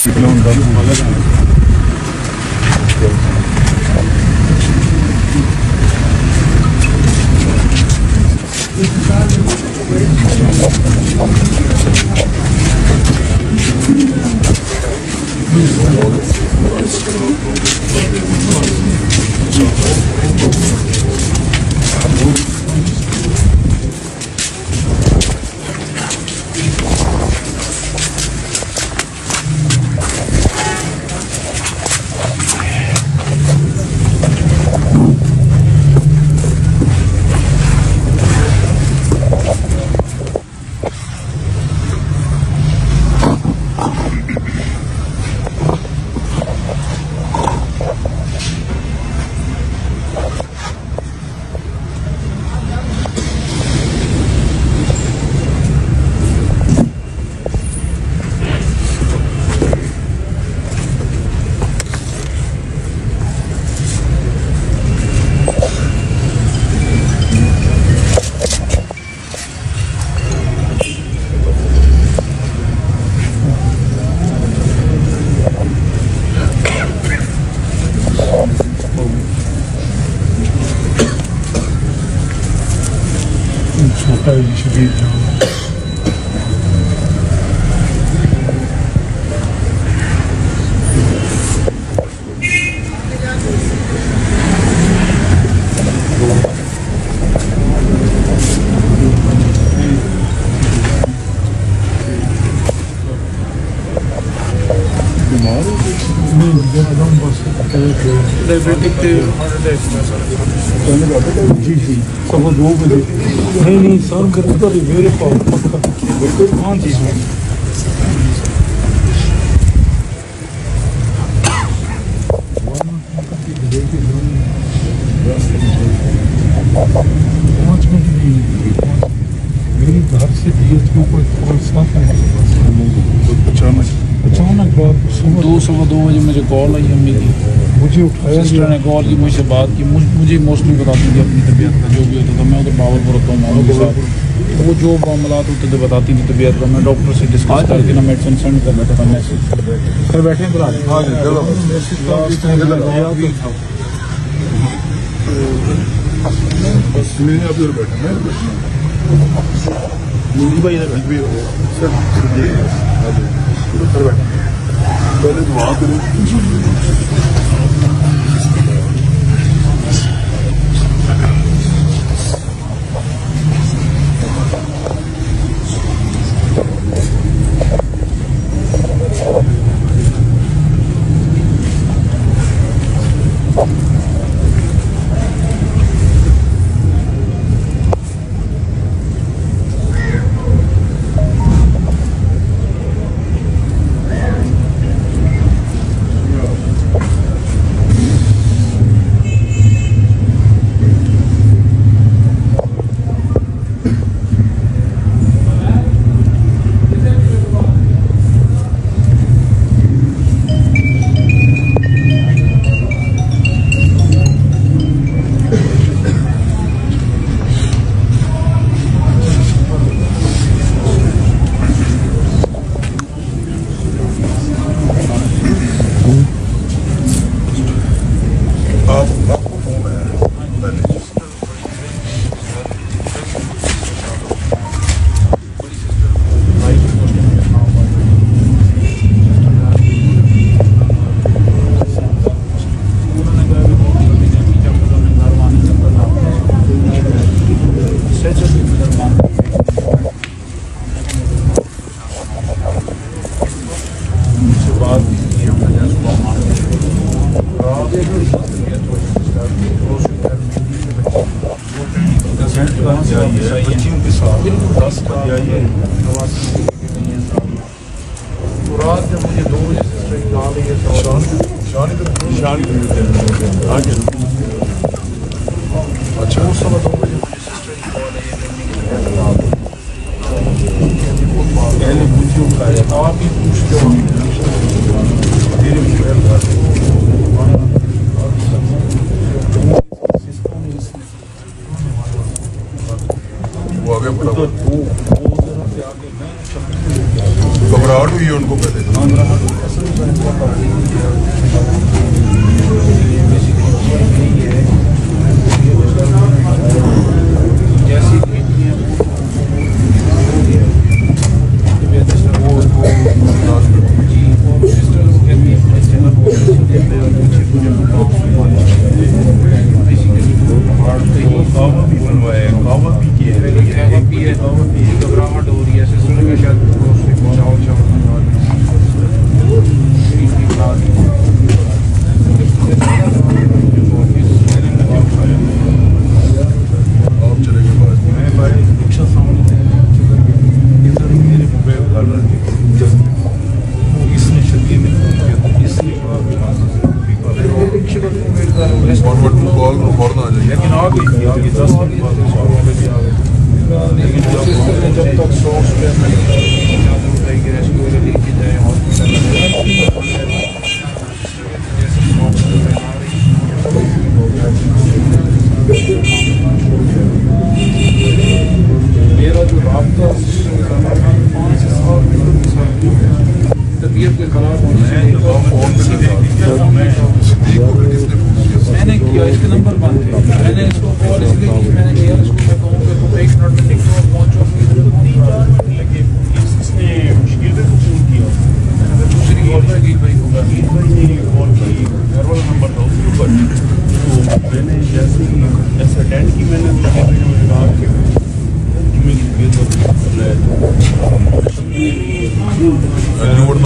چھوٹا ہے شدید جان نہیں جناب بس کہہ کے ڈائبٹک تے ہارٹ جی جی صبح دو بجے نہیں نہیں سر کرے تو میرے پاس پکا بالکل ہاں جی ہاں پانچ منٹ۔ نہیں میری گھر سے ڈی ایچ کو کوئی کوئی ساتھ نہیں۔ دو سوا دو بجے مجھے کال آئی امی کی مجھے اٹھایا سسٹر نے کال کی مجھ سے بات کی مجھ- مجھے موسٹلی بتاتی تھی اپنی طبیعت کا جو بھی ہوتا تھا۔ میں ادھر باول پور ہوتا ہوں ماموں کے ساتھ۔ وہ جو معاملات ہوتے تھے بتاتی تھی طبیعت کا میں ڈاکٹر سے ڈسکس کر کے نا میڈیسن سینڈ کر دیتا تھا میسج پھر بیٹھے ہیں بلا پہلے دعا کریں آپ 啥东西？我跟你说，我跟。طبیعت کے خراب ہونے میں سے میں نے کیا اس کے نمبر بند تھے۔ میں نے اس کو کال اس لیے میں نے کیا اس کو میں کہوں کہ تم ایک منٹ میں ٹاک پہنچو تین چار منٹ لگے اس نے مشکل پہ فون کیا دوسری کال میں گیل بھائی ہوگا عید بھائی نے کال کی گھر والا نمبر تھا اس کے اوپر تو میں نے جیسے ہی ایسے اٹینڈ کی میں نے تو کہا کہ مجھے کہا کہ جمعے کی طبیعت اور You were not expecting You were normal than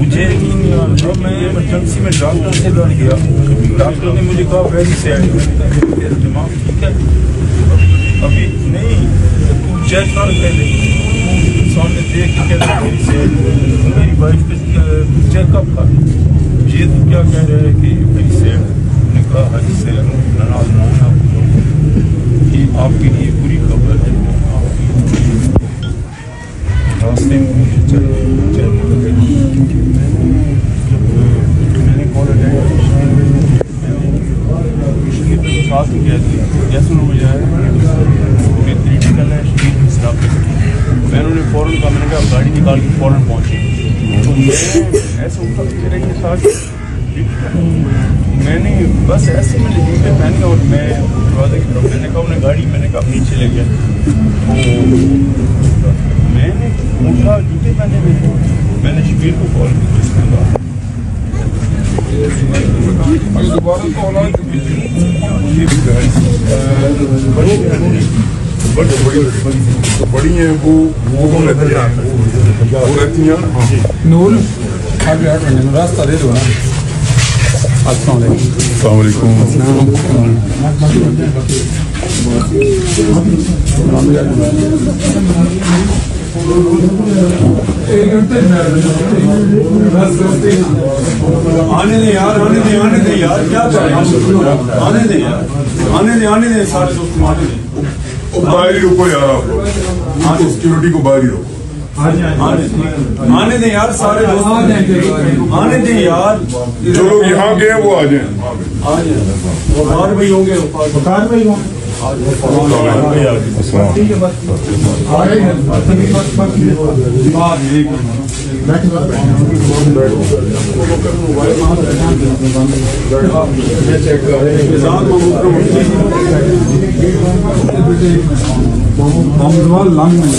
مجھے یقین نہیں آ رہا میں ایمرجنسی میں ڈاکٹر سے لڑ گیا۔ ڈاکٹر نے مجھے کہا ویری سیڈ تیرا دماغ ٹھیک ہے ابھی نہیں، تو چیک کر پہلے تو سامنے دیکھ کے کہتا ویری سیڈ میری وائف پہ چیک اپ کر یہ تو کیا کہہ رہے ہیں کہ ویری سیڈ نے کہا ہری سے ناراض نہ ہونا۔ آپ کے لیے بری خبر ہے۔ راستے میں چل چل میں نے ساتھ ہی کہہ دیا جیسے انہوں نے مجھے آیا کریٹیکل ہے شدید حصہ میں انہوں نے فوراً کہا میں نے کہا گاڑی نکال کے فوراً پہنچے تو میں ایسے اٹھا میرے کے ساتھ میں نے بس ایسے میں نے جوتے پہن کے اور میں دروازے کی طرف میں نے کہا انہیں گاڑی میں نے کہا نیچے لے گیا تو میں نے اٹھا جوتے پہنے ہوئے میں نے شبیر کو کال کی اس نے کہا بڑی ہیں۔ وہ وہ رہتی ہیں؟ نور آگے آگے راستہ دے دو نا۔ السلام علیکم السلام علیکم آنے دیں یار آنے دیں آنے دیں یار کیا رہے آنے دیں یار آنے دیں آنے دیں سارے دوست آنے دیں باہر ہی روکو یار آپ لوگ ہاں سیکورٹی کو باہر ہی روکو آنے دیں یار سارے دوست آنے دیں یار جو لوگ یہاں گئے ہیں وہ آ جائیں۔ آ جائیں وہ باہر بھائی ہوں گے باہر بھائی بم محمد لانگ میں